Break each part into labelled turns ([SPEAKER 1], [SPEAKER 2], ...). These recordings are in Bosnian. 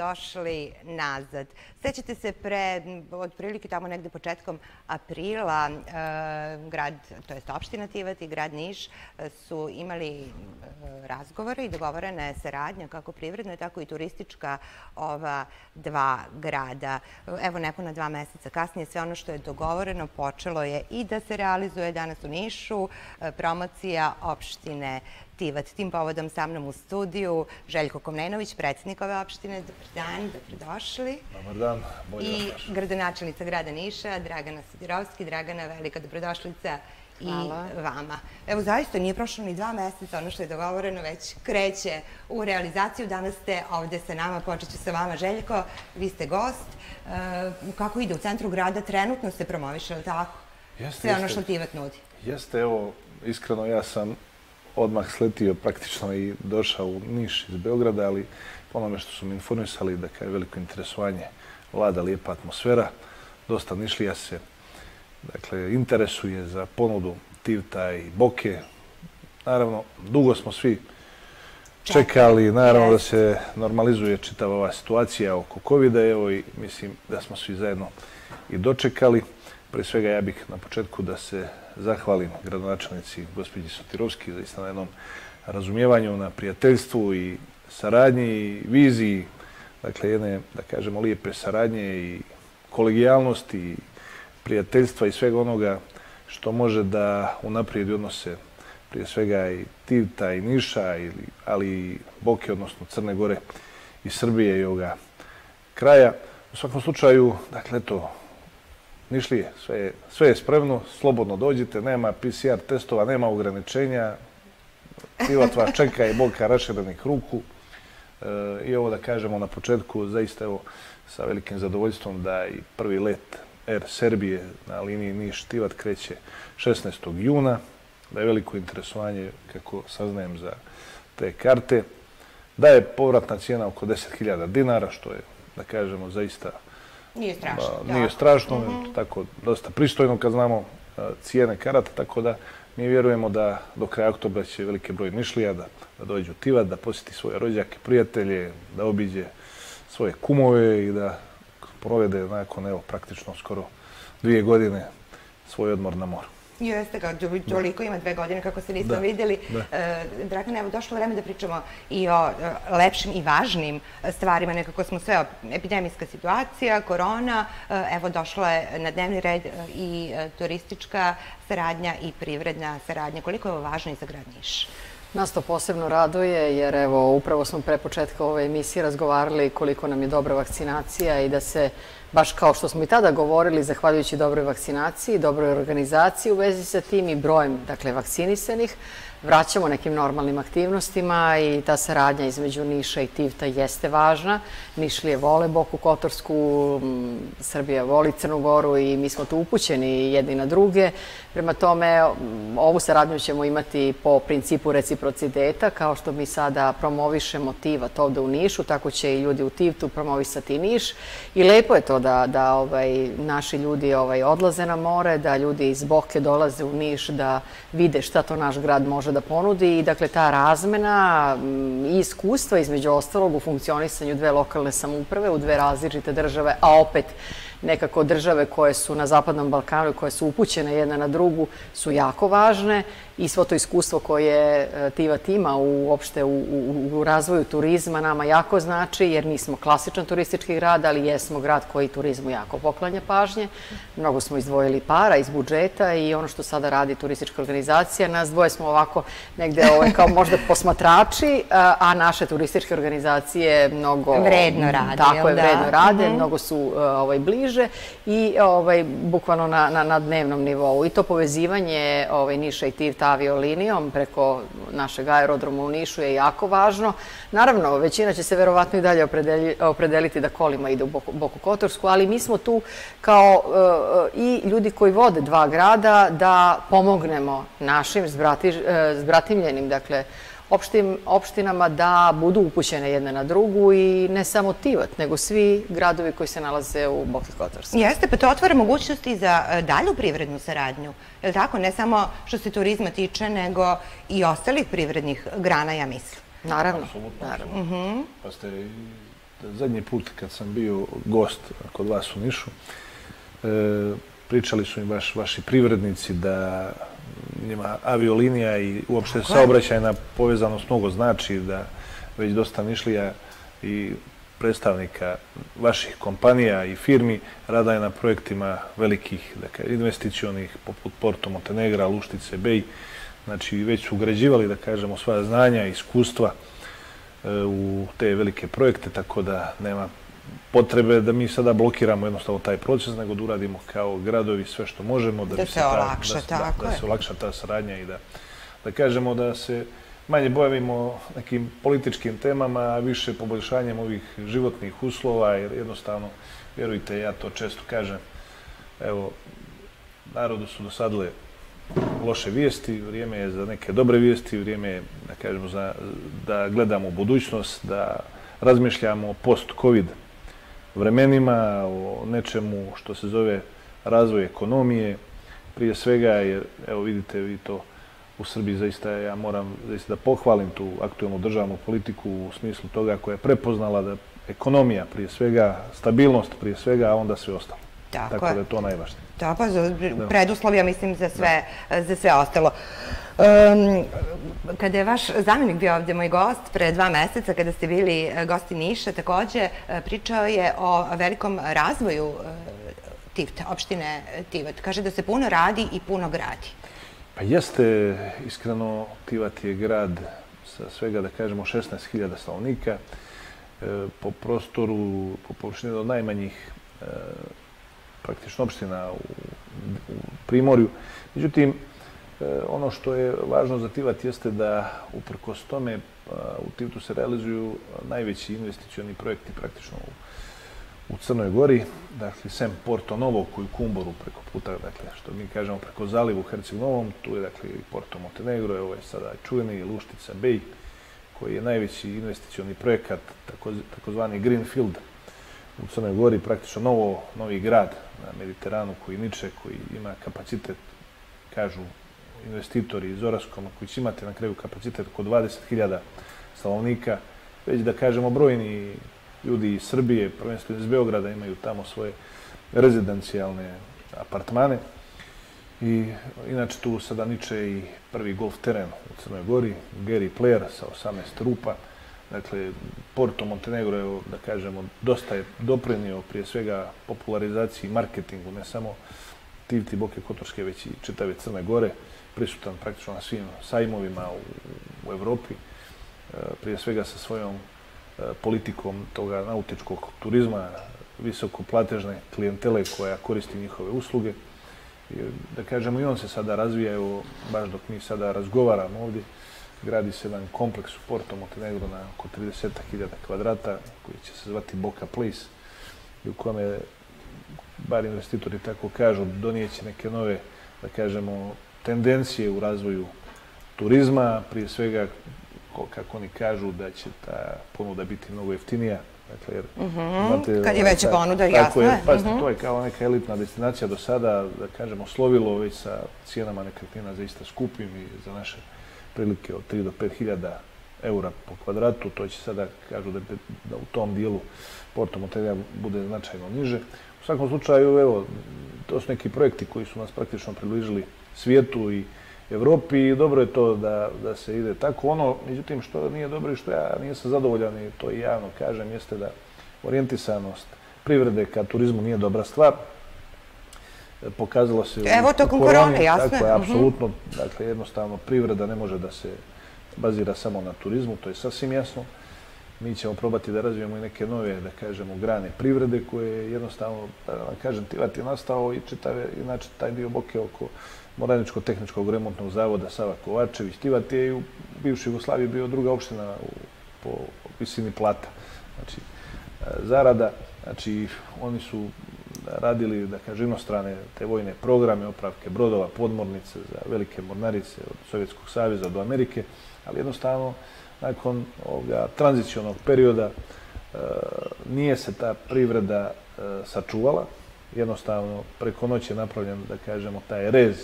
[SPEAKER 1] dobrodošli nazad. Sećate se pre, od prilike tamo negde početkom aprila, e, grad, to je opština Tivat i grad Niš e, su imali e, razgovore i dogovorene saradnja kako privredna, tako i turistička ova dva grada. Evo nepuna dva meseca kasnije sve ono što je dogovoreno počelo je i da se realizuje danas u Nišu promocija opštine Tivat. Tim povodom sa mnom u studiju Željko Komnenović, predsjednik ove opštine. Dobar dan, dobrodošli.
[SPEAKER 2] Dobar dan, bolje
[SPEAKER 1] I gradonačelnica grada Niša, Dragana Sadirovski. Dragana, velika dobrodošlica i vama. Evo, zaista nije prošlo ni dva meseca, ono što je dogovoreno već kreće u realizaciju. Danas ste ovde sa nama, počet ću sa vama, Željko. Vi ste gost. E, kako ide u centru grada? Trenutno se promoviše, ali tako? Sve ono što Tivat nudi.
[SPEAKER 2] Jeste, evo, iskreno ja sam odmah sletio praktično i došao u Niš iz Beograda, ali po onome što su mi informisali da je veliko interesovanje vlada lijepa atmosfera, dosta Nišlija se dakle, interesuje za ponudu Tivta i Boke. Naravno, dugo smo svi čekali, naravno da se normalizuje čitava ova situacija oko COVID-a, evo i mislim da smo svi zajedno i dočekali. Pre svega ja bih na početku da se zahvalim gradonačelnici gospođi Sotirovski zaista na jednom razumijevanju, na prijateljstvu i saradnji i viziji, dakle jedne, da kažemo, lijepe saradnje i kolegijalnosti i prijateljstva i svega onoga što može da unaprijedi odnose prije svega i Tivta i Niša, ali i Boke, odnosno Crne Gore i Srbije i ovoga kraja. U svakom slučaju, dakle, to Nišlije, sve, sve je spremno, slobodno dođite, nema PCR testova, nema ograničenja, Tivat vas čeka i boka raširenih ruku. E, I ovo da kažemo na početku, zaista evo sa velikim zadovoljstvom da i prvi let Air Serbije na liniji Niš-Tivat kreće 16. juna, da je veliko interesovanje, kako saznajem, za te karte, da je povratna cijena oko 10.000 dinara, što je, da kažemo, zaista
[SPEAKER 1] Nije strašno.
[SPEAKER 2] Nije strašno, mhm. tako dosta pristojno kad znamo cijene karata, tako da mi vjerujemo da do kraja oktobra će velike broj Nišlija da, da dođe u Tivat, da posjeti svoje rođake, prijatelje, da obiđe svoje kumove i da provede nakon, evo, praktično skoro dvije godine svoj odmor na moru.
[SPEAKER 1] Jeste ga, toliko ima dve godine kako se nismo vidjeli. E, Dragan, evo, došlo vreme da pričamo i o e, lepšim i važnim stvarima. Nekako smo sve, epidemijska situacija, korona, e, evo, došla je na dnevni red i turistička saradnja i privredna saradnja. Koliko je ovo važno i za grad Niš?
[SPEAKER 3] Nas to posebno raduje jer evo upravo smo pre početka ove emisije razgovarali koliko nam je dobra vakcinacija i da se baš kao što smo i tada govorili, zahvaljujući dobroj vakcinaciji, dobroj organizaciji u vezi sa tim i brojem dakle, vakcinisanih, vraćamo nekim normalnim aktivnostima i ta saradnja između Niša i Tivta jeste važna. Nišlije vole Boku Kotorsku, Srbija voli Crnu Goru i mi smo tu upućeni jedni na druge. Prema tome, ovu saradnju ćemo imati po principu reciprociteta, kao što mi sada promovišemo Tivat ovde u Nišu, tako će i ljudi u Tivtu promovisati Niš. I lepo je to da, da ovaj, naši ljudi ovaj, odlaze na more, da ljudi iz Boke dolaze u Niš, da vide šta to naš grad može da ponudi. I dakle, ta razmena mm, i iskustva između ostalog u funkcionisanju dve lokalne samuprave u dve različite države, a opet nekako države koje su na Zapadnom Balkanu i koje su upućene jedna na drugu su jako važne i svo to iskustvo koje e, Tivat ima uopšte u razvoju turizma nama jako znači jer nismo klasičan turistički grad, ali jesmo grad koji turizmu jako poklanja pažnje. Mnogo smo izdvojili para iz budžeta i ono što sada radi turistička organizacija, nas dvoje smo ovako negde ovaj, kao možda posmatrači, a naše turističke organizacije mnogo...
[SPEAKER 1] Vredno rade.
[SPEAKER 3] Tako je, vredno rade, mhm. mnogo su e, ovaj, bliže i ovaj, bukvalno na na, na dnevnom nivou. I to povezivanje ovaj, Niša i Tivta aviolinijom preko našeg aerodroma u Nišu je jako važno. Naravno, većina će se verovatno i dalje opredeliti da kolima ide u Boku Kotorsku, ali mi smo tu kao e, e, i ljudi koji vode dva grada da pomognemo našim e, zbratimljenim, dakle, opštinama da budu upućene jedna na drugu i ne samo Tivat, nego svi gradovi koji se nalaze u Boki Kotorski.
[SPEAKER 1] Jeste, pa to otvara mogućnosti za e, dalju privrednu saradnju. Je li tako? Ne samo što se turizma tiče, nego i ostalih privrednih grana, ja mislim.
[SPEAKER 3] Naravno.
[SPEAKER 2] Mhm. Pa ste zadnji put kad sam bio gost kod vas u Nišu, e, pričali su mi baš vaši privrednici da njima aviolinija i uopšte saobraćajna povezanost mnogo znači da već dosta Nišlija i predstavnika vaših kompanija i firmi rada je na projektima velikih dakle, investicionih poput Porto Montenegra, Luštice, Bej. Znači već su ugrađivali da kažemo svoja znanja i iskustva e, u te velike projekte, tako da nema potrebe da mi sada blokiramo jednostavno taj proces, nego da uradimo kao gradovi sve što možemo.
[SPEAKER 1] Da, da se olakša,
[SPEAKER 2] da,
[SPEAKER 1] tako
[SPEAKER 2] da, da se olakša ta saradnja i da, da kažemo da se manje bojavimo nekim političkim temama, a više poboljšanjem ovih životnih uslova, jer jednostavno, vjerujte, ja to često kažem, evo, narodu su dosadile loše vijesti, vrijeme je za neke dobre vijesti, vrijeme je, da kažemo, za, da gledamo budućnost, da razmišljamo post-covid vremenima, o nečemu što se zove razvoj ekonomije, prije svega, jer, evo, vidite vi to, u Srbiji zaista ja moram zaista da pohvalim tu aktualnu državnu politiku u smislu toga koja je prepoznala da ekonomija prije svega, stabilnost prije svega, a onda sve ostalo. Tako, Tako da je to najvažnije.
[SPEAKER 1] Da, pa za preduslov, ja mislim, za sve, za sve ostalo. Um, kada je vaš zamjenik bio ovdje moj gost pre dva meseca, kada ste bili e, gosti Niša, također e, pričao je o velikom razvoju e, Tivta, opštine Tivat. Kaže da se puno radi i puno gradi.
[SPEAKER 2] Pa jeste, iskreno, Tivat je grad sa svega, da kažemo, 16.000 stanovnika, e, po prostoru, po površini od najmanjih praktično opština u, u Primorju. Međutim, e, ono što je važno za Tivat jeste da uprkos tome e, u Tivtu se realizuju najveći investicioni projekti praktično u u Crnoj Gori, dakle, sem Porto Novo, koji Kumboru preko puta, dakle, što mi kažemo preko zalivu Herceg Novom, tu je, dakle, i Porto Montenegro, evo je sada čuveni Luštica Bay, koji je najveći investicioni projekat, tako, takozvani Greenfield u Crnoj Gori, praktično novo, novi grad na Mediteranu koji niče, koji ima kapacitet, kažu investitori iz Oraskom, koji će imati na kraju kapacitet oko 20.000 stanovnika, već da kažemo brojni ljudi iz Srbije, prvenstveno iz Beograda, imaju tamo svoje rezidencijalne apartmane. I inače tu sada niče i prvi golf teren u Crnoj Gori, Gary Player sa 18 rupa. Dakle, Porto Montenegro je, da kažemo, dosta je doprinio prije svega popularizaciji i marketingu, ne samo Tivti, Boke, Kotorske, već i čitave Crne Gore, prisutan praktično na svim sajmovima u, u Evropi, e, prije svega sa svojom e, politikom toga nautičkog turizma, visokoplatežne klijentele koja koristi njihove usluge. I, da kažemo, i on se sada razvija, evo, baš dok mi sada razgovaramo ovdje, gradi se jedan kompleks u Porto Montenegro na oko 30.000 kvadrata, koji će se zvati Boca Place, i u kome, bar investitori tako kažu, donijeće neke nove, da kažemo, tendencije u razvoju turizma, prije svega kako oni kažu da će ta ponuda biti mnogo jeftinija. Dakle, jer,
[SPEAKER 1] imate, Kad je veća ponuda, jasno
[SPEAKER 2] je. Pazite, -hmm. to je kao neka elitna destinacija do sada, da kažemo, slovilo već sa cijenama nekretnina za ista skupim i za naše prilike od 3 do 5 hiljada eura po kvadratu. To će sada, kažu, da, da u tom dijelu Porto Motelja bude značajno niže. U svakom slučaju, evo, to su neki projekti koji su nas praktično približili svijetu i Evropi i dobro je to da, da se ide tako. Ono, međutim, što nije dobro i što ja nisam zadovoljan i to i javno kažem, jeste da orijentisanost privrede ka turizmu nije dobra stvar. Pokazalo se
[SPEAKER 1] Evo to korone, jasno
[SPEAKER 2] Tako je, mhm. apsolutno. Dakle, jednostavno, privreda ne može da se bazira samo na turizmu, to je sasvim jasno. Mi ćemo probati da razvijemo i neke nove, da kažemo, grane privrede koje jednostavno, da kažem, Tivat je nastao i čitave, inače taj dio boke oko Moraničko-tehničkog remontnog zavoda Sava Kovačević. Tivat je u bivšoj Jugoslaviji bio druga opština po visini plata. Znači, zarada, znači, oni su radili, da kaže, inostrane te vojne programe, opravke brodova, podmornice za velike mornarice od Sovjetskog savjeza do Amerike, ali jednostavno, nakon ovoga tranzicionog perioda, e, nije se ta privreda e, sačuvala, jednostavno preko noći je napravljen, da kažemo, taj rez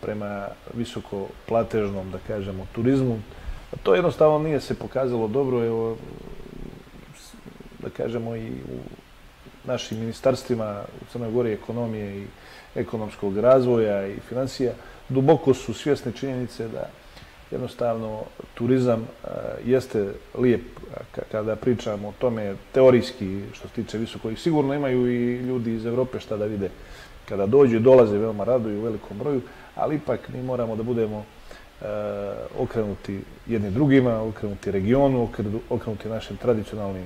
[SPEAKER 2] prema visoko platežnom, da kažemo, turizmu. To jednostavno nije se pokazalo dobro. Evo, da kažemo, i u našim ministarstvima u Crnoj Gori ekonomije i ekonomskog razvoja i financija, duboko su svjesne činjenice da jednostavno turizam e, jeste lijep kada pričamo o tome teorijski što se tiče visoko i sigurno imaju i ljudi iz Evrope šta da vide. Kada dođu i dolaze veoma raduju u velikom broju, ali ipak mi moramo da budemo e, okrenuti jedni drugima, okrenuti regionu, okrenuti našim tradicionalnim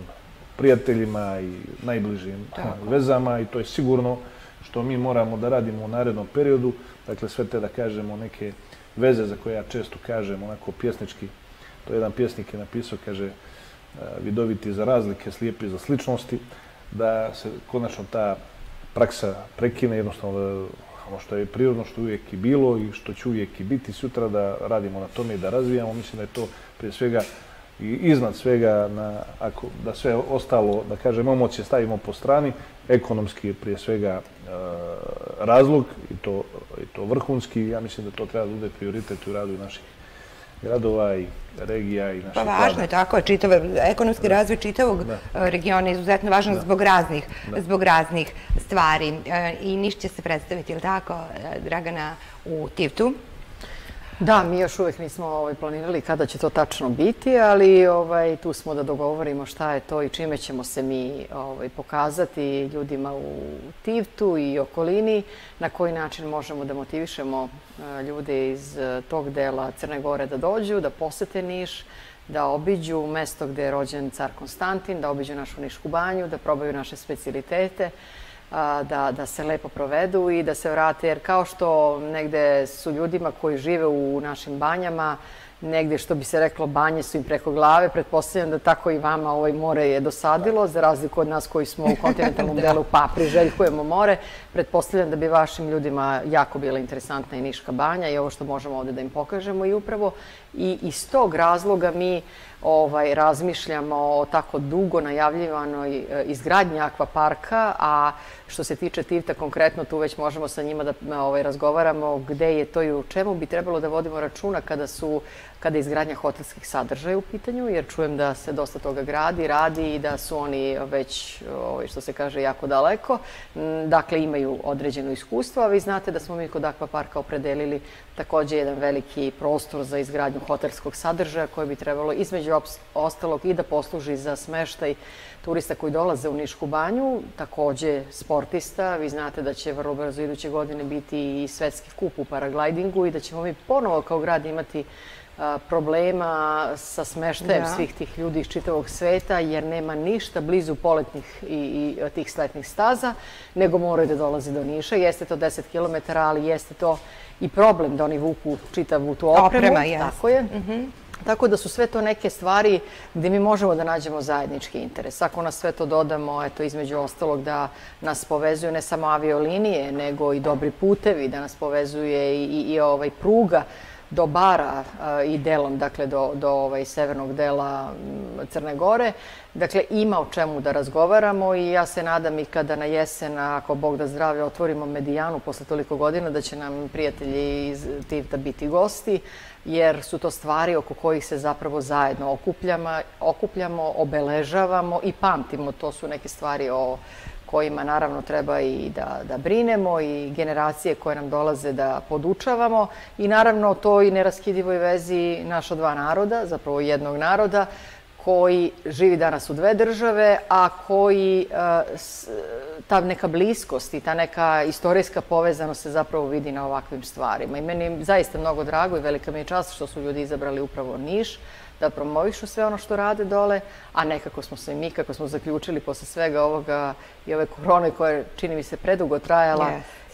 [SPEAKER 2] prijateljima i najbližim vezama i to je sigurno što mi moramo da radimo u narednom periodu. Dakle, sve te da kažemo neke veze za koje ja često kažem, onako pjesnički, to jedan pjesnik je napisao, kaže, e, vidoviti za razlike, slijepi za sličnosti, da se konačno ta praksa prekine, jednostavno da ono što je prirodno, što uvijek i bilo i što će uvijek i biti sutra, da radimo na tome i da razvijamo. Mislim da je to prije svega i iznad svega, na, ako, da sve ostalo, da kažem, emocije stavimo po strani, ekonomski je prije svega e, razlog i to, i to vrhunski. Ja mislim da to treba da bude prioritet u radu naših gradova i regija i naših
[SPEAKER 1] Pa važno je tako, čitav, ekonomski razvoj čitavog da. E, regiona je izuzetno važan zbog raznih, zbog raznih stvari. E, I Niš će se predstaviti, ili tako, e, Dragana, u Tivtu?
[SPEAKER 3] Da, mi još uvijek nismo ovaj, planirali kada će to tačno biti, ali ovaj, tu smo da dogovorimo šta je to i čime ćemo se mi ovaj, pokazati ljudima u Tivtu i okolini, na koji način možemo da motivišemo e, ljude iz e, tog dela Crne Gore da dođu, da posete Niš, da obiđu mesto gde je rođen car Konstantin, da obiđu našu Nišku banju, da probaju naše specialitete, da, da se lepo provedu i da se vrate. Jer kao što negde su ljudima koji žive u našim banjama, negde što bi se reklo banje su im preko glave, pretpostavljam da tako i vama ovaj more je dosadilo, za razliku od nas koji smo u kontinentalnom delu pa priželjkujemo more, pretpostavljam da bi vašim ljudima jako bila interesantna i Niška banja i ovo što možemo ovde da im pokažemo. I upravo i iz tog razloga mi ovaj, razmišljamo o tako dugo najavljivanoj e, izgradnji akvaparka, a što se tiče Tivta konkretno, tu već možemo sa njima da ovaj, razgovaramo gde je to i u čemu bi trebalo da vodimo računa kada su kada je izgradnja hotelskih sadržaja u pitanju, jer čujem da se dosta toga gradi, radi i da su oni već, ovaj, što se kaže, jako daleko. Mm, dakle, imaju određeno iskustvo, a vi znate da smo mi kod Akvaparka opredelili također jedan veliki prostor za izgradnju hotelskog sadržaja koje bi trebalo između ostalog i da posluži za smeštaj turista koji dolaze u Nišku banju, također sportista. Vi znate da će vrlo brzo iduće godine biti i svetski kup u paraglidingu i da ćemo mi ponovo kao grad imati problema sa smeštajem svih tih ljudi iz čitavog sveta, jer nema ništa blizu poletnih i tih sletnih staza, nego moraju da dolazi do Niša. Jeste to 10 km, ali jeste to i problem da oni vuku čitavu tu opremu.
[SPEAKER 1] Oprema, jes.
[SPEAKER 3] Tako je. Mhm. Tako da su sve to neke stvari gdje mi možemo da nađemo zajednički interes. Ako nas sve to dodamo, eto, između ostalog da nas povezuju ne samo aviolinije, nego i dobri putevi, da nas povezuje i, i, i ovaj pruga, do bara i delom, dakle, do, do ovaj, severnog dela Crne Gore. Dakle, ima o čemu da razgovaramo i ja se nadam i kada na jesen, ako Bog da zdravlje, otvorimo medijanu posle toliko godina, da će nam prijatelji iz Tivta biti gosti, jer su to stvari oko kojih se zapravo zajedno okupljamo, okupljamo obeležavamo i pamtimo. To su neke stvari o kojima naravno treba i da, da brinemo i generacije koje nam dolaze da podučavamo i naravno to i neraskidivoj vezi naša dva naroda, zapravo jednog naroda, koji živi danas u dve države, a koji e, ta neka bliskost i ta neka istorijska povezanost se zapravo vidi na ovakvim stvarima. I meni je zaista mnogo drago i velika mi je čast što su ljudi izabrali upravo Niš, da promovišu sve ono što rade dole, a nekako smo se mi, kako smo zaključili posle svega ovoga i ove korone koja čini mi se predugo trajala,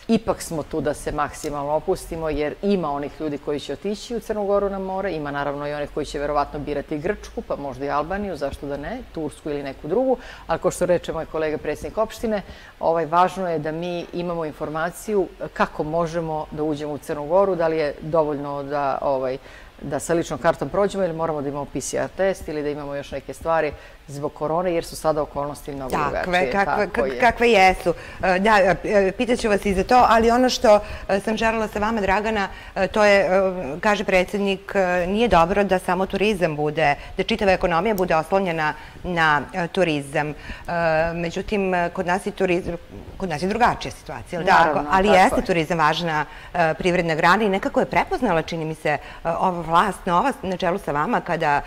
[SPEAKER 3] ipak smo tu da se maksimalno opustimo, jer ima onih ljudi koji će otići u Crnogoru na more, ima naravno i onih koji će verovatno birati Grčku, pa možda i Albaniju, zašto da ne, Tursku ili neku drugu, ali ko što reče moj kolega predsjednik opštine, ovaj, važno je da mi imamo informaciju kako možemo da uđemo u Crnogoru, da li je dovoljno da ovaj, da sa ličnom kartom prođemo ili moramo da imamo PCR test ili da imamo još neke stvari zbog korone, jer su sada okolnosti mnogo drugačije.
[SPEAKER 1] Takve, kakve jesu. E, da, e, pitaću vas i za to, ali ono što e, sam želila sa vama, Dragana, to je, kaže predsjednik, nije dobro da samo turizam bude, da čitava ekonomija bude oslonjena na turizam. Međutim, kod nas je turizam, kod nas je drugačija situacija, ali jeste turizam važna privredna grana i nekako je prepoznala, čini mi se, ova vlast nova na čelu sa vama kada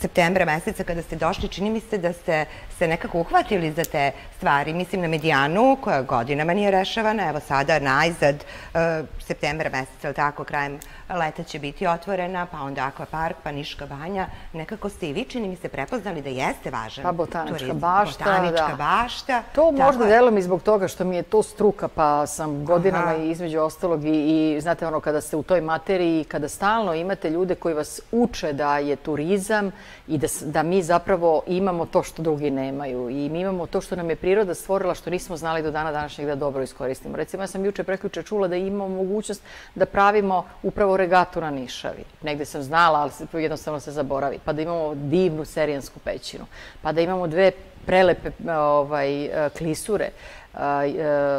[SPEAKER 1] septembra meseca, kada ste došli, čini mi se da ste se nekako uhvatili za te stvari. Mislim na medijanu koja godinama nije rešavana. Evo sada najzad e, septembra meseca, ili tako, krajem leta će biti otvorena, pa onda akvapark, pa Niška banja. Nekako ste i vi, čini mi se, prepoznali da jeste važan
[SPEAKER 3] pa botanička bašta.
[SPEAKER 1] Botanička bašta.
[SPEAKER 3] To možda delom i zbog toga što mi je to struka, pa sam godinama i između ostalog i, znate ono, kada ste u toj materiji, kada stalno imate ljude koji vas uče da je turizam i da, da mi zapravo imamo to što drugi nemaju i mi imamo to što nam je priroda stvorila što nismo znali do dana današnjeg da dobro iskoristimo. Recimo, ja sam juče preključe čula da imamo mogućnost da pravimo upravo regatu na Nišavi. Negde sam znala, ali jednostavno se zaboravi. Pa da imamo divnu serijansku pećinu. Pa da imamo dve prelepe ovaj, klisure,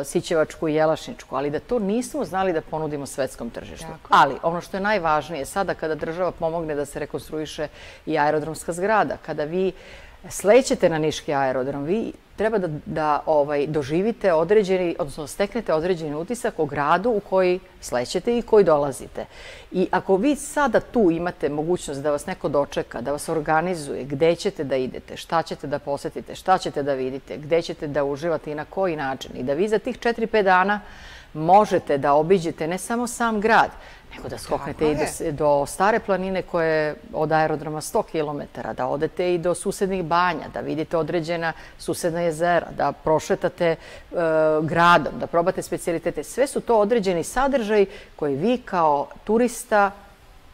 [SPEAKER 3] Sićevačku i Jelašničku, ali da to nismo znali da ponudimo svetskom tržištu. Ali ono što je najvažnije, sada kada država pomogne da se rekonstruiše i aerodromska zgrada, kada vi slećete na Niški aerodrom, vi treba da, da ovaj, doživite određeni, odnosno steknete određeni utisak o gradu u koji slećete i koji dolazite. I ako vi sada tu imate mogućnost da vas neko dočeka, da vas organizuje, gde ćete da idete, šta ćete da posetite, šta ćete da vidite, gde ćete da uživate i na koji način, i da vi za tih 4-5 dana možete da obiđete ne samo sam grad, nego da skoknete i do stare planine koje je od aerodroma 100 km, da odete i do susednih banja, da vidite određena susedna jezera, da prošetate e, gradom, da probate specialitete. Sve su to određeni sadržaj koji vi kao turista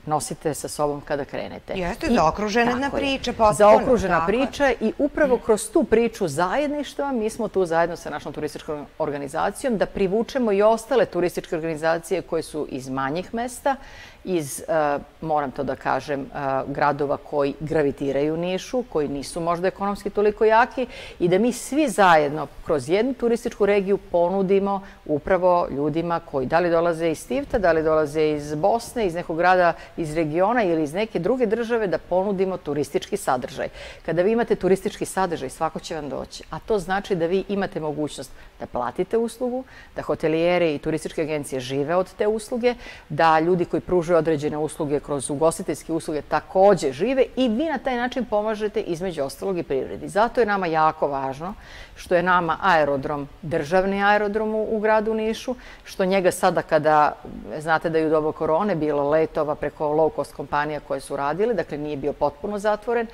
[SPEAKER 3] nosite sa sobom kada krenete.
[SPEAKER 1] Jeste, zaokružena priča, potpuno.
[SPEAKER 3] Zaokružena priča i upravo kroz tu priču zajedništva mi smo tu zajedno sa našom turističkom organizacijom da privučemo i ostale turističke organizacije koje su iz manjih mesta iz, e, moram to da kažem, e, gradova koji gravitiraju Nišu, koji nisu možda ekonomski toliko jaki i da mi svi zajedno kroz jednu turističku regiju ponudimo upravo ljudima koji da li dolaze iz Stivta, da li dolaze iz Bosne, iz nekog grada iz regiona ili iz neke druge države, da ponudimo turistički sadržaj. Kada vi imate turistički sadržaj, svako će vam doći. A to znači da vi imate mogućnost da platite uslugu, da hotelijere i turističke agencije žive od te usluge, da ljudi koji pružaju određene usluge kroz ugostiteljske usluge takođe žive i vi na taj način pomažete između ostalog i privredi. Zato je nama jako važno što je nama aerodrom, državni aerodrom u gradu Nišu, što njega sada kada, znate da je u dobu korone bilo letova preko low cost kompanija koje su radile, dakle nije bio potpuno zatvoren,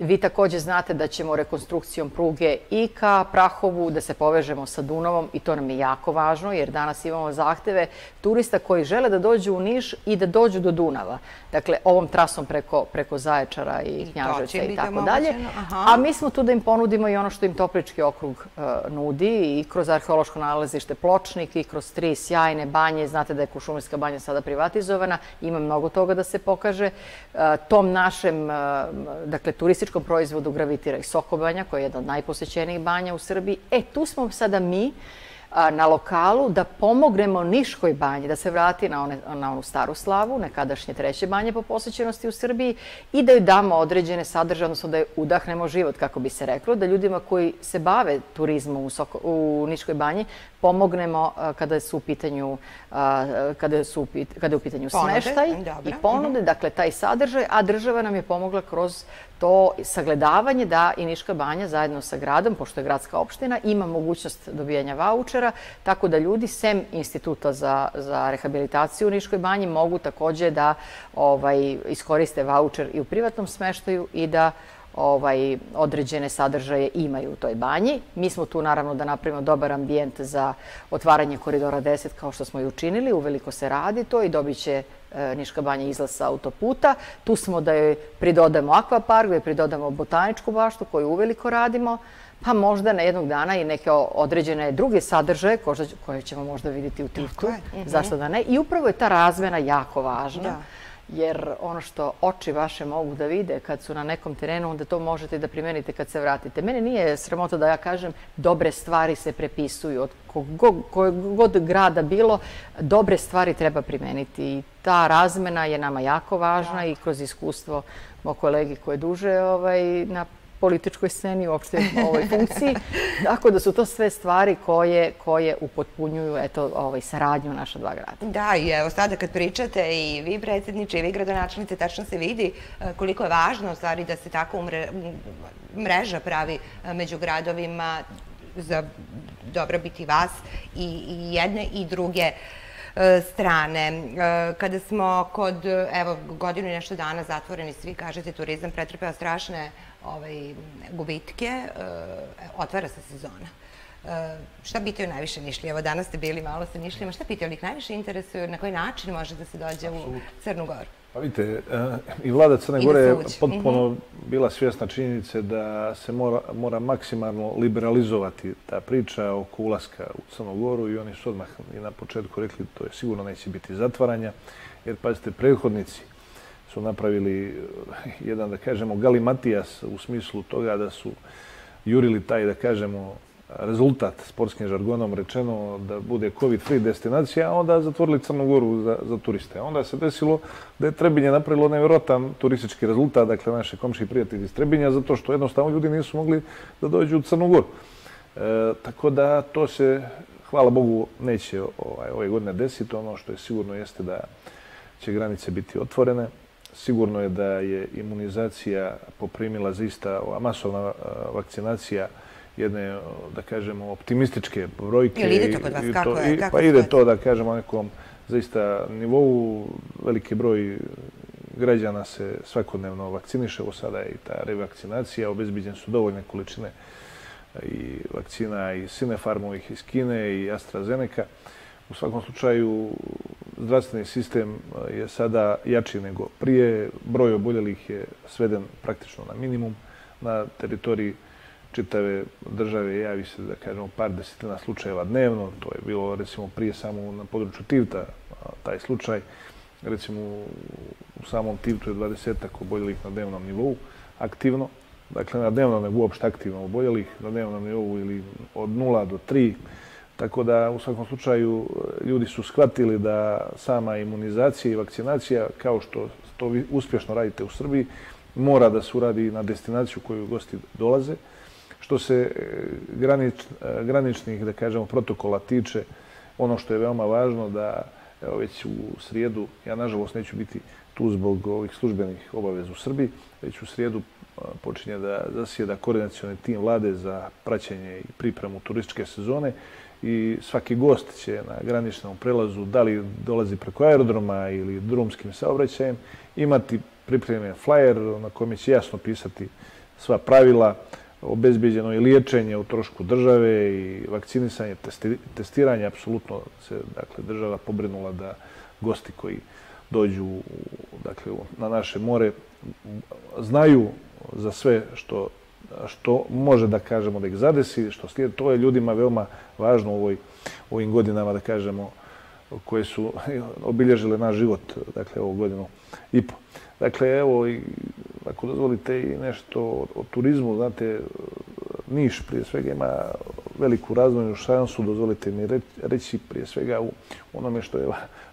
[SPEAKER 3] Vi takođe znate da ćemo rekonstrukcijom pruge i ka Prahovu da se povežemo sa Dunavom i to nam je jako važno jer danas imamo zahteve turista koji žele da dođu u Niš i da dođu do Dunava. Dakle, ovom trasom preko, preko Zaječara i Knjaževca i tako dalje. A mi smo tu da im ponudimo i ono što im Toplički okrug e, nudi i kroz arheološko nalazište Pločnik i kroz tri sjajne banje. Znate da je Kušumirska banja sada privatizovana. Ima mnogo toga da se pokaže. E, tom našem, e, dakle, turističkom turističkom proizvodu gravitira i Sokobanja, koja je jedna od najposećenijih banja u Srbiji. E, tu smo sada mi, na lokalu da pomognemo Niškoj banji da se vrati na, one, na onu staru slavu, nekadašnje treće banje po posjećenosti u Srbiji i da joj damo određene sadržaje, odnosno da joj udahnemo život, kako bi se reklo, da ljudima koji se bave turizmom u, Soko, u Niškoj banji pomognemo kada su u pitanju, kada su, kada je u pitanju smeštaj i ponude, dakle taj sadržaj, a država nam je pomogla kroz to sagledavanje da i Niška banja zajedno sa gradom, pošto je gradska opština, ima mogućnost dobijanja vouchera, tako da ljudi, sem instituta za, za rehabilitaciju u Niškoj banji, mogu takođe da ovaj, iskoriste voucher i u privatnom smeštaju i da ovaj, određene sadržaje imaju u toj banji. Mi smo tu naravno da napravimo dobar ambijent za otvaranje koridora 10 kao što smo i učinili. Uveliko se radi to i dobit će e, Niška banja izlaz sa autoputa. Tu smo da joj pridodamo akvapark, da joj pridodamo botaničku baštu koju uveliko radimo pa možda na jednog dana i neke određene druge sadržaje koje ćemo možda vidjeti u Tiftu. Mhm. Zašto da ne? I upravo je ta razmena jako važna. Jer ono što oči vaše mogu da vide kad su na nekom terenu, onda to možete da primenite kad se vratite. Mene nije sramota da ja kažem dobre stvari se prepisuju od kojeg god grada bilo, dobre stvari treba primeniti. I ta razmena je nama jako važna i kroz iskustvo moj kolegi koje duže ovaj, na političkoj sceni, uopšte u ovoj funkciji. Tako da su to sve stvari koje, koje upotpunjuju eto, ovaj, saradnju naša dva grada.
[SPEAKER 1] Da, i evo sada kad pričate i vi predsjedniče i vi gradonačelnice, tačno se vidi e, koliko je važno u stvari da se tako umre, mreža pravi e, među gradovima za dobrobiti vas i, i jedne i druge e, strane. Kada smo kod, evo, godinu i nešto dana zatvoreni, svi kažete, turizam pretrpeo strašne ovaj, gubitke, e, otvara se sezona. E, šta pitaju najviše Nišli? Evo danas ste bili malo sa Nišlijama. Šta pitaju li najviše interesuju? Na koji način može da se dođe u Crnu Goru?
[SPEAKER 2] Pa vidite, e, i vlada Crne Gore je potpuno mhm. bila svjesna činjenice da se mora, mora maksimalno liberalizovati ta priča oko ulaska u Crnu Goru i oni su odmah i na početku rekli to je sigurno neće biti zatvaranja, jer pazite, prethodnici su napravili eh, jedan, da kažemo, galimatijas u smislu toga da su jurili taj, da kažemo, rezultat sportskim žargonom rečeno da bude COVID-free destinacija, a onda zatvorili Crnu Goru za, za turiste. Onda se desilo da je Trebinje napravilo nevjerotan turistički rezultat, dakle naše komši prijatelji iz Trebinja, zato što jednostavno ljudi nisu mogli da dođu u Crnu Goru. E, tako da to se, hvala Bogu, neće ovaj, ove godine desiti. Ono što je sigurno jeste da će granice biti otvorene. Sigurno je da je imunizacija poprimila zaista ova masovna vakcinacija jedne, da kažemo, optimističke brojke.
[SPEAKER 1] Ili ide to kod vas? Kako je?
[SPEAKER 2] Pa ide to, da kažemo, nekom zaista nivou. Veliki broj građana se svakodnevno vakciniše. Ovo sada je i ta revakcinacija. Obezbiđen su dovoljne količine i vakcina i Sinefarmovih iz Kine i AstraZeneca. U svakom slučaju, zdravstveni sistem eh, je sada jači nego prije. Broj oboljelih je sveden praktično na minimum. Na teritoriji čitave države javi se, da kažemo, par desetina slučajeva dnevno. To je bilo, recimo, prije samo na području Tivta taj slučaj. Recimo, u samom Tivtu je 20-ak oboljelih na dnevnom nivou aktivno. Dakle, na dnevnom nego uopšte aktivno oboljelih, na dnevnom nivou ili od 0 do 3 Tako da, u svakom slučaju, ljudi su shvatili da sama imunizacija i vakcinacija, kao što to vi uspješno radite u Srbiji, mora da se uradi na destinaciju koju gosti dolaze. Što se e, granič, e, graničnih, da kažemo, protokola tiče, ono što je veoma važno da evo, već u srijedu, ja nažalost neću biti tu zbog ovih službenih obaveza u Srbiji, već u srijedu e, počinje da zasijeda koordinacijalni tim vlade za praćenje i pripremu turističke sezone i svaki gost će na graničnom prelazu, da li dolazi preko aerodroma ili drumskim saobraćajem, imati pripremljen flyer na kojem će jasno pisati sva pravila, obezbijeđeno i liječenje u trošku države i vakcinisanje, testiranje. Apsolutno se dakle, država pobrinula da gosti koji dođu dakle, na naše more znaju za sve što što može da kažemo da ih zadesi, što slijede, to je ljudima veoma važno u ovoj, ovim godinama, da kažemo, koje su obilježile naš život, dakle, ovu godinu i po. Dakle, evo, i, ako dozvolite i nešto o, o turizmu, znate, Niš prije svega ima veliku razvojnu šansu, dozvolite mi reći prije svega u onome što je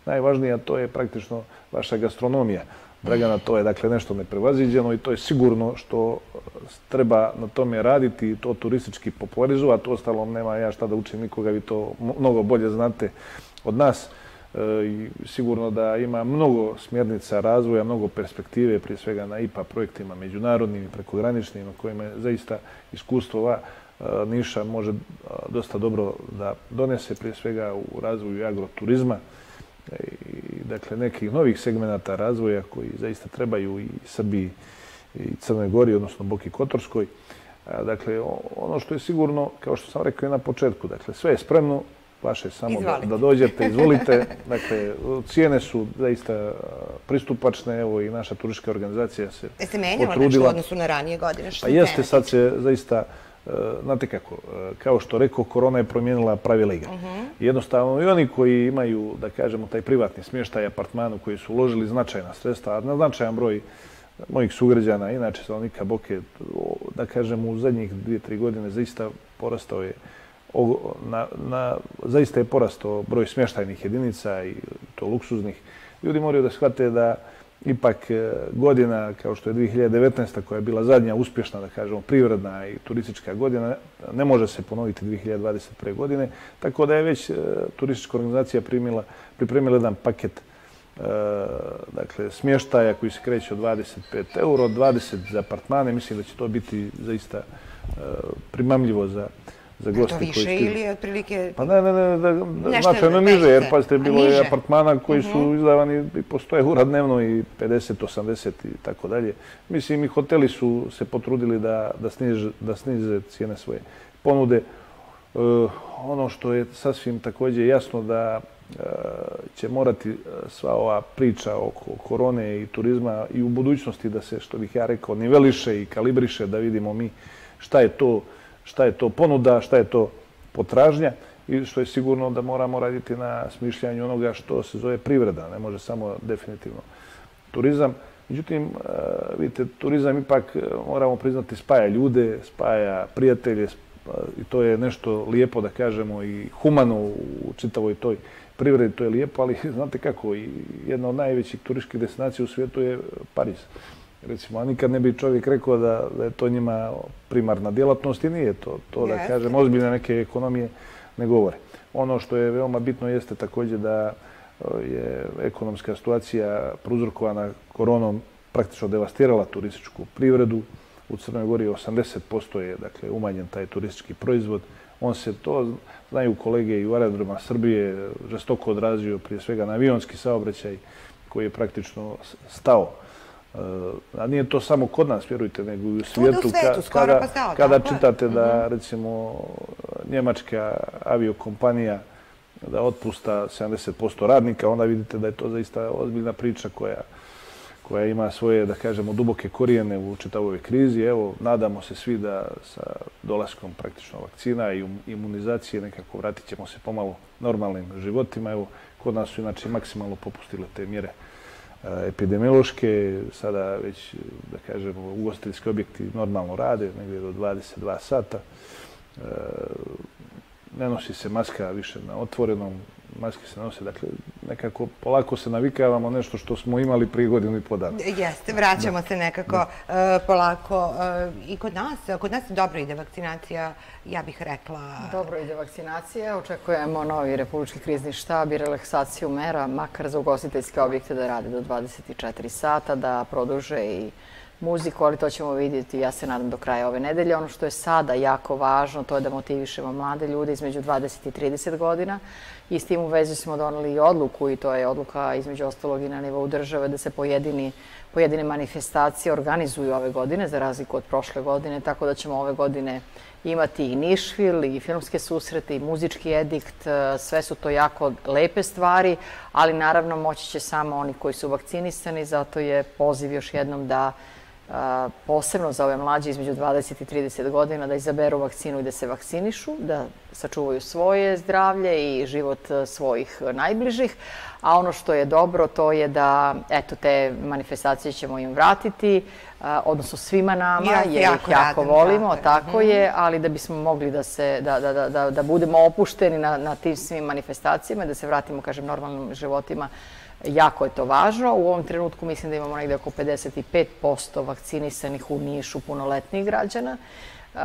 [SPEAKER 2] najvažnije, a to je praktično vaša gastronomija. Dragana, to je dakle nešto neprevaziđeno i to je sigurno što eh, treba na tome raditi i to turistički popularizovati. Ostalo nema ja šta da učim nikoga, vi to mnogo bolje znate od nas. E, sigurno da ima mnogo smjernica razvoja, mnogo perspektive, prije svega na IPA projektima međunarodnim i prekograničnim, kojima je zaista iskustvo ova e, eh, Niša može dosta dobro da donese, prije svega u razvoju agroturizma i dakle nekih novih segmenata razvoja koji zaista trebaju i Srbiji i Crnoj Gori, odnosno Boki Kotorskoj. Dakle, ono što je sigurno, kao što sam rekao i na početku, dakle, sve je spremno, vaše samo da, da dođete, izvolite. Dakle, cijene su zaista pristupačne, evo i naša turistička organizacija se potrudila. Jeste menjala nešto
[SPEAKER 1] u odnosu na ranije godine?
[SPEAKER 2] Pa jeste, sad se zaista, znate kako, kao što rekao, korona je promijenila pravila. Uh -huh. jednostavno i oni koji imaju, da kažemo, taj privatni smještaj apartmanu koji su uložili značajna sredstva, na značajan broj mojih sugrađana, inače stanovnika Boke, da kažem, u zadnjih dvije, tri godine zaista porastao je na, na, zaista je porastao broj smještajnih jedinica i to luksuznih. Ljudi moraju da shvate da ipak e, godina kao što je 2019. koja je bila zadnja uspješna, da kažemo, privredna i turistička godina, ne može se ponoviti 2021. godine, tako da je već e, turistička organizacija primila, pripremila jedan paket e, dakle, smještaja koji se kreće od 25 euro, 20 za apartmane. Mislim da će to biti zaista e, primamljivo za,
[SPEAKER 1] za goste koji stižu. To više ili otprilike...
[SPEAKER 2] Pa ne, ne, ne, da, značajno niže, jer pa ste bilo je apartmana koji su mhm. izdavani i po 100 eura dnevno i 50, 80 i tako dalje. Mislim, i hoteli su se potrudili da, da, sniže, da snize cijene svoje ponude. Uh, ono što je sasvim također jasno da uh, će morati uh, sva ova priča oko korone i turizma i u budućnosti da se, što bih ja rekao, niveliše i kalibriše, da vidimo mi šta je to šta je to ponuda, šta je to potražnja i što je sigurno da moramo raditi na smišljanju onoga što se zove privreda, ne može samo definitivno turizam. Međutim, e, vidite, turizam ipak e, moramo priznati spaja ljude, spaja prijatelje e, i to je nešto lijepo da kažemo i humano u čitavoj toj privredi, to je lijepo, ali znate kako, i jedna od najvećih turističkih destinacija u svijetu je Pariz recimo, nikad ne bi čovjek rekao da, da je to njima primarna djelatnost i nije to, to da kažem, ozbiljne neke ekonomije ne govore. Ono što je veoma bitno jeste također da je ekonomska situacija pruzrokovana koronom praktično devastirala turističku privredu. U Crnoj Gori 80% je dakle, umanjen taj turistički proizvod. On se to, znaju kolege i u aerodroma Srbije, žestoko odrazio prije svega na avionski saobraćaj koji je praktično stao A nije to samo kod nas, vjerujte, nego i u svijetu.
[SPEAKER 1] Kada,
[SPEAKER 2] pa kada čitate da, mhm. recimo, njemačka aviokompanija da otpusta 70% radnika, onda vidite da je to zaista ozbiljna priča koja koja ima svoje, da kažemo, duboke korijene u čitavoj krizi. Evo, nadamo se svi da sa dolaskom praktično vakcina i imunizacije nekako vratit ćemo se pomalo normalnim životima. Evo, kod nas su inače maksimalno popustile te mjere epidemiološke, sada već, da kažemo, ugostiteljski objekti normalno rade, negdje do 22 sata. E, ne nosi se maska više na otvorenom, maske se nose, dakle, nekako polako se navikavamo nešto što smo imali prije godinu i po dana.
[SPEAKER 1] Jeste, vraćamo se nekako e, polako e, i kod nas. Kod nas dobro ide vakcinacija, ja bih rekla...
[SPEAKER 3] Dobro ide vakcinacija, očekujemo novi republički krizni štab i relaksaciju mera, makar za ugostiteljske objekte da rade do 24 sata, da produže i muziku, ali to ćemo vidjeti, ja se nadam, do kraja ove nedelje. Ono što je sada jako važno, to je da motivišemo mlade ljude između 20 i 30 godina. I s tim u vezi smo donali i odluku, i to je odluka između ostalog i na nivou države, da se pojedini, pojedine manifestacije organizuju ove godine, za razliku od prošle godine, tako da ćemo ove godine imati i Nišvil, i filmske susrete, i muzički edikt. E, sve su to jako lepe stvari, ali naravno moći će samo oni koji su vakcinisani, zato je poziv još jednom da posebno za ove mlađe između 20 i 30 godina da izaberu vakcinu i da se vakcinišu, da sačuvaju svoje zdravlje i život svojih najbližih. A ono što je dobro to je da eto, te manifestacije ćemo im vratiti, odnosno svima nama, jer ih jako volimo, tako mhm. je, ali da bismo mogli da, se, da, da, da, da budemo opušteni na, na tim svim manifestacijama, da se vratimo, kažem, normalnim životima, Jako je to važno. U ovom trenutku mislim da imamo negde oko 55% vakcinisanih u Nišu punoletnih građana. E,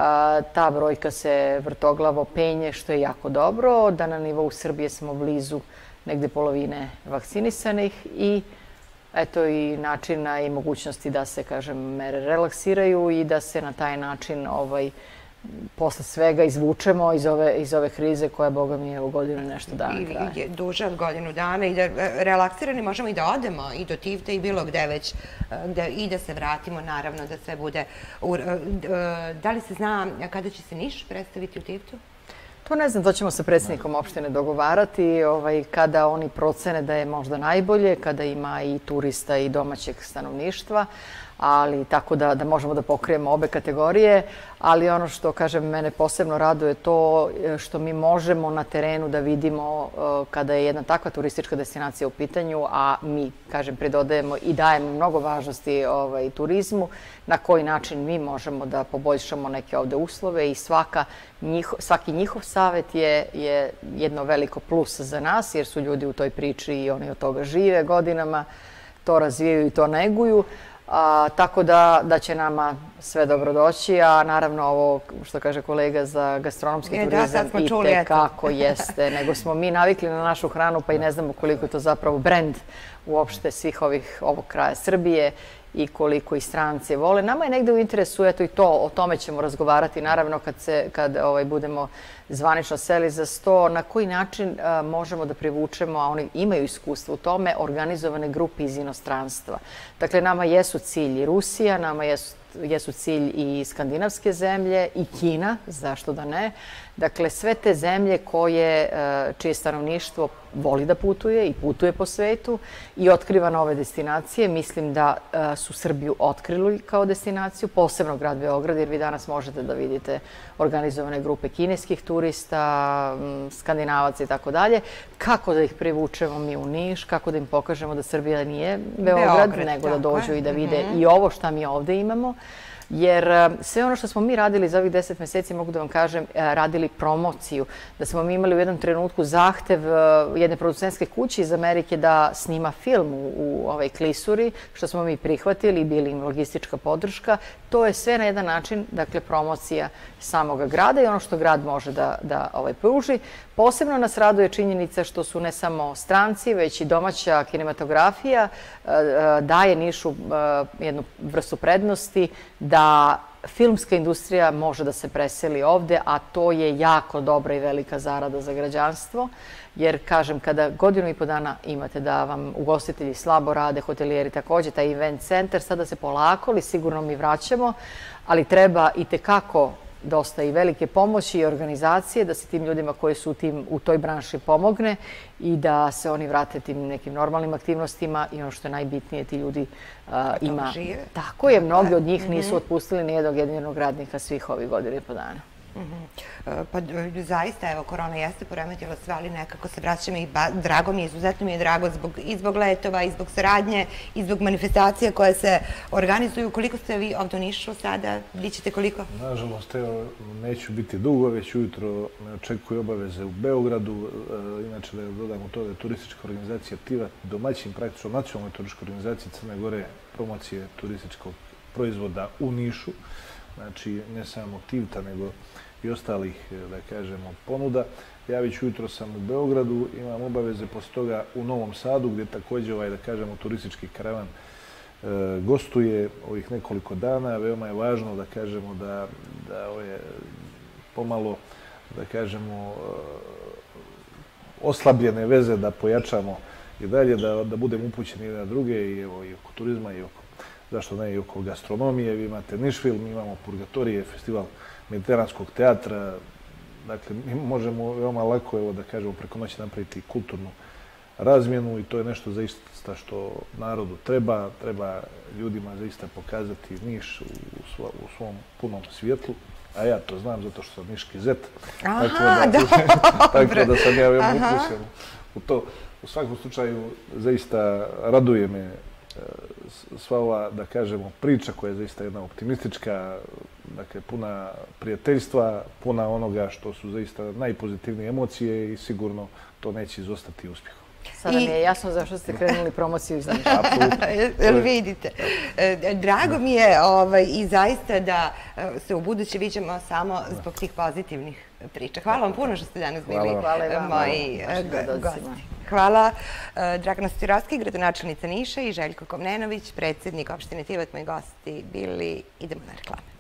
[SPEAKER 3] ta brojka se vrtoglavo penje, što je jako dobro. Da na nivou Srbije smo blizu negde polovine vakcinisanih i eto i načina i mogućnosti da se, kažem, mere relaksiraju i da se na taj način ovaj, posle svega izvučemo iz ove, iz ove krize koja, boga mi, je u godinu nešto dana
[SPEAKER 1] traje. duže od godinu dana i da e, relaksirani možemo i da odemo i do Tivte i bilo gde već e, i da se vratimo, naravno da sve bude... E, da li se zna kada će se Niš predstaviti u Tivtu?
[SPEAKER 3] To ne znam, to ćemo sa predsjednikom opštine dogovarati ovaj, kada oni procene da je možda najbolje, kada ima i turista i domaćeg stanovništva ali tako da, da možemo da pokrijemo obe kategorije. Ali ono što, kažem, mene posebno raduje to e, što mi možemo na terenu da vidimo e, kada je jedna takva turistička destinacija u pitanju, a mi, kažem, predodajemo i dajemo mnogo važnosti ovaj, turizmu, na koji način mi možemo da poboljšamo neke ovde uslove i svaka njih, svaki njihov savet je, je jedno veliko plus za nas, jer su ljudi u toj priči i oni od toga žive godinama, to razvijaju i to neguju. A, tako da, da će nama sve dobro doći, a naravno ovo što kaže kolega za gastronomski je, turizam da, i te kako jeste, nego smo mi navikli na našu hranu pa i ne znamo koliko je to zapravo brend uopšte svih ovih ovog kraja Srbije i koliko i strance vole. Nama je negde u interesu, eto i to, o tome ćemo razgovarati, naravno kad, se, kad ovaj, budemo zvanično seli za sto, na koji način e, možemo da privučemo, a oni imaju iskustvo u tome, organizovane grupe iz inostranstva. Dakle, nama jesu cilji Rusija, nama jesu jesu cilj i skandinavske zemlje i Kina, zašto da ne. Dakle, sve te zemlje koje, e, čije stanovništvo voli da putuje i putuje po svetu i otkriva nove destinacije. Mislim da e, su Srbiju otkrili kao destinaciju, posebno grad Beograd, jer vi danas možete da vidite organizovane grupe kineskih turista, skandinavaca i tako dalje. Kako da ih privučemo mi u Niš, kako da im pokažemo da Srbija nije Beograd, nego da dođu i da vide mhm. i ovo šta mi ovde imamo. Jer eh, sve ono što smo mi radili za ovih deset meseci, mogu da vam kažem, eh, radili promociju. Da smo mi imali u jednom trenutku zahtev eh, jedne producentske kuće iz Amerike da snima film u ovaj klisuri, što smo mi prihvatili i bili im logistička podrška. To je sve na jedan način, dakle, promocija samog grada i ono što grad može da, da ovaj, pruži. Posebno nas raduje činjenica što su ne samo stranci, već i domaća kinematografija daje Nišu jednu vrstu prednosti da filmska industrija može da se preseli ovde, a to je jako dobra i velika zarada za građanstvo. Jer, kažem, kada godinu i po dana imate da vam ugostitelji slabo rade, hotelijeri takođe, taj event center, sada se polako, ali sigurno mi vraćamo, ali treba i tekako dosta i velike pomoći i organizacije da se tim ljudima koji su tim, u toj branši pomogne i da se oni vrate tim nekim normalnim aktivnostima i ono što je najbitnije, ti ljudi ima... Tako je, mnogi od njih nisu mhm. otpustili nijednog jedinog radnika svih ovih godina i po dana. Mhm.
[SPEAKER 1] Pa zaista, evo, korona jeste poremetila sve, ali nekako se vraćamo i drago mi je, izuzetno mi je drago i zbog letova, i zbog saradnje, i zbog manifestacija koje se organizuju. Koliko ste vi ovdje u Nišu sada? Bićete koliko?
[SPEAKER 2] Nažalost, evo, neću biti dugo, već ujutro me očekuju obaveze u Beogradu. E, inače, da dodamo to da je turistička organizacija TIVA domaćin, praktično nacionalnoj turističkoj organizaciji Crne Gore promocije turističkog proizvoda u Nišu. Znači, ne samo TIVTA, nego i ostalih, e, da kažemo, ponuda. Ja već ujutro sam u Beogradu, imam obaveze posle toga u Novom Sadu, gdje također, ovaj, da kažemo, turistički karavan e, gostuje ovih nekoliko dana. Veoma je važno da kažemo da, da ove, pomalo, da kažemo, e, oslabljene veze da pojačamo i dalje, da, da budemo upućeni na druge i, evo, i oko turizma i oko, zašto ne, i oko gastronomije. Vi imate Nišfilm, imamo Purgatorije, festival mediteranskog teatra. Dakle, mi možemo veoma lako, evo da kažemo, preko noći napraviti kulturnu razmjenu i to je nešto zaista što narodu treba. Treba ljudima zaista pokazati Niš u, svo, u svom punom svijetlu. A ja to znam zato što sam Niški zet.
[SPEAKER 1] Aha, tako da,
[SPEAKER 2] tako da sam ja veoma u to. U svakom slučaju, zaista raduje me sva ova, da kažemo, priča koja je zaista jedna optimistička, dakle, puna prijateljstva, puna onoga što su zaista najpozitivnije emocije i sigurno to neće izostati uspjehom.
[SPEAKER 3] Sada mi je jasno zašto ste krenuli promociju iz Niša.
[SPEAKER 1] Jel vidite? E, drago mi je ovaj, i zaista da e, se u buduće vidimo samo zbog tih pozitivnih priča. Hvala vam puno što ste danas bili moji e, gosti. Hvala Dragana Stirovski, gradonačelnica Niša i Željko Komnenović, predsjednik opštine Tivat, moji gosti bili. Idemo na reklame.